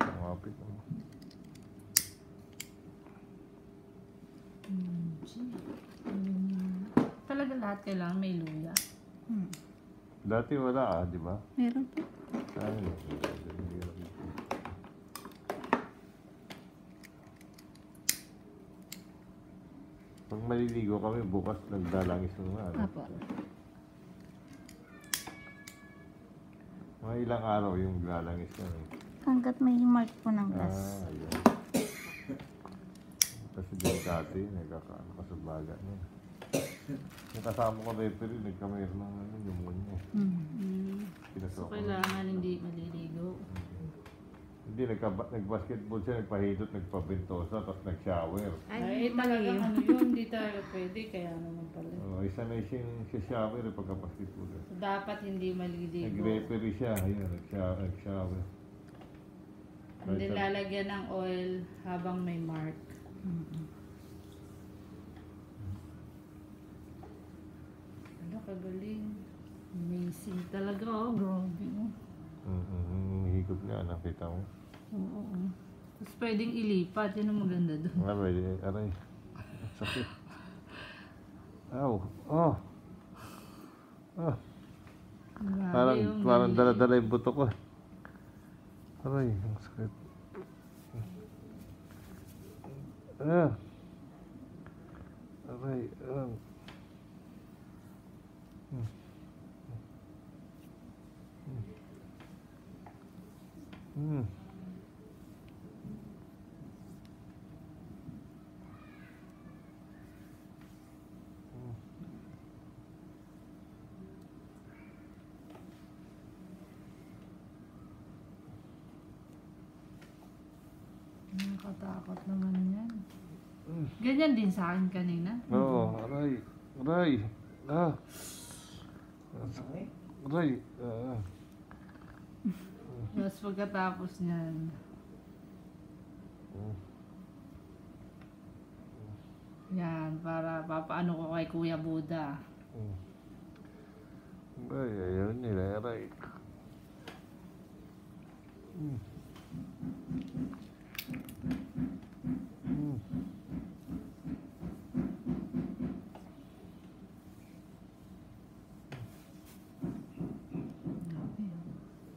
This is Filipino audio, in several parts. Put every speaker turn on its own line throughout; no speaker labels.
Malapit na.
Mm, mm. Talaga lahat kailangan may luya.
Hmm.
Dati wala ah, di ba?
Meron po.
Ay, eh. Pag maliligo kami, bukas nagdalangis ng mga ano. Eh.
Apo.
Mga ilang araw yung lalangis kami.
Hanggat may mark po ng
Ah,
glass.
ayun. Kasi delikado yun, nagkakaano ka sa baga niya. Yung kasama ko referee, nagkamayroon ng ano, pneumonia.
Hmm.
Mm.
Pinasok
So,
ko.
kailangan hindi maliligo.
Hindi, nagka, nag-basketball siya, nagpahidot, nagpabentosa, tapos nag-shower.
Ay, talagang ano yun, hindi tayo pwede, kaya naman pala.
Oh, isa na siyang sa shower eh, pagka-basketball. eh.
So, dapat hindi maliligo.
Nag-referee siya, ayun, nag-shower. nag-shower.
Hindi lalagyan ng oil habang may mark. Ano, kagaling. Amazing talaga, oh. Grabe, oh.
Mm-hmm. Higop niya, nakita mo.
Oo, oo. Tapos pwedeng ilipat, yun ang maganda doon.
Nga, pwede, aray. Sakit. Aw, oh. Oh,
Grabe
parang,
yung
parang dala-dala yung buto ko. Aray, ang sakit. Ah. Aray, ah.
Nakatakot naman yan. Ganyan din sa akin kanina.
Oo, aray. Aray. Ah. Aray. Ah.
Tapos pagkatapos niyan, yan, para papaano ko kay Kuya Buda.
Ay, ayaw nila. Aray. Mm.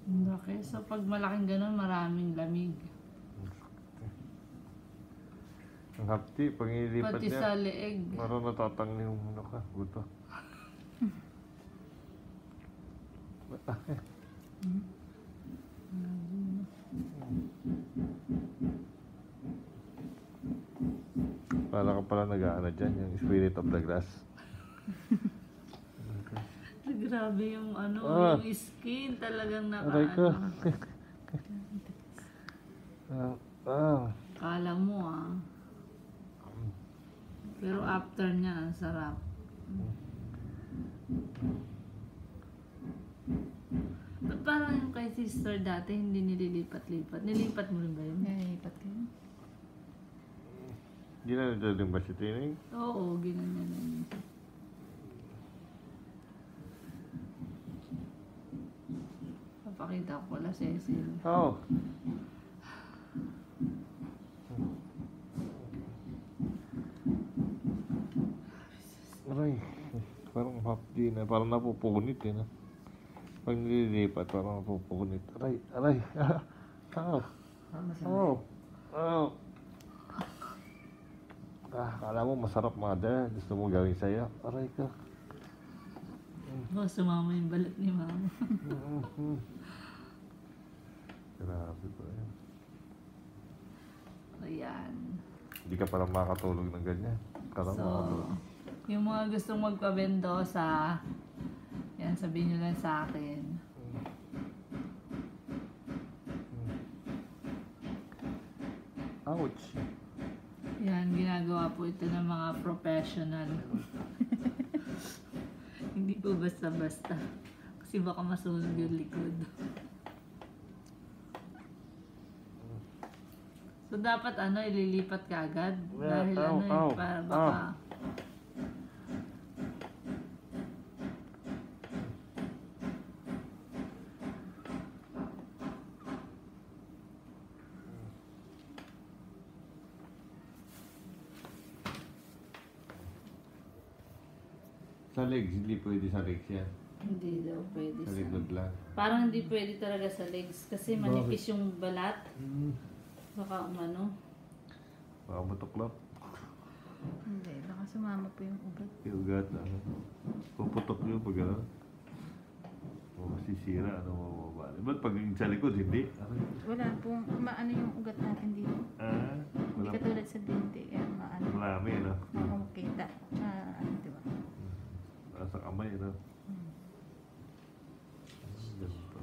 Ang laki. So pag malaking ganun, maraming lamig.
Ang hapti, pag ililipat
Pati
niya,
sa leeg.
parang natatangli yung ano ka, buto. Para ka pala nag-ano dyan, yung spirit of the grass.
Grabe yung ano,
Ah.
yung skin talagang
Aray ko.
nakaano.
ah, ah.
Kala mo ah. Pero after niya, ang sarap. Ba't parang yung kay sister dati, hindi nililipat-lipat. Nilipat mo rin ba yun?
Nalipat kayo.
Ginano din ba si Tining?
Oo, ginanyan na yun. Papakita ko pala Cecil.
Oo. Aray, parang hapdi na, parang napupunit eh na. Pag nililipat, parang napupunit. Aray, aray, ah, ah, oh, oh. Ah, kala mo masarap mother, gusto mo gawin sa'yo. Aray ka.
Oh, sumama yung balat ni mama.
Grabe ba yan?
Ayan.
Hindi ka pala makatulog ng ganyan. Kala
So,
makatulog.
yung mga gustong magpabendosa, yan, sabihin nyo lang sa akin.
Ouch.
Yan, ginagawa po ito ng mga professional. Hindi po basta-basta. Kasi baka masunog yung likod. So, dapat ano, ililipat ka agad.
Yeah,
Dahil
ow,
ano eh,
ow,
para baka...
Sa legs, hindi pwede sa legs yan.
Hindi daw pwede
Sa
sa...
likod lang.
Parang hindi pwede talaga sa legs kasi manipis yung balat.
Hmm.
Baka umano.
Baka matuklap.
Hindi, baka sumama po yung ugat.
Yung ugat na ano. Puputok yun pag ano. O masisira, ano mababali. Ba't pag yung sa likod, hindi? Ano?
Wala pong, maano yung ugat natin dito.
Ah, Nasa kamay, ano?
Hmm.
Ganito.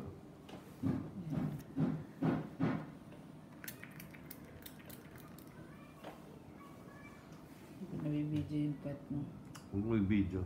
Hindi ko nabibidyo yung pet mo.
Huwag mo yung video.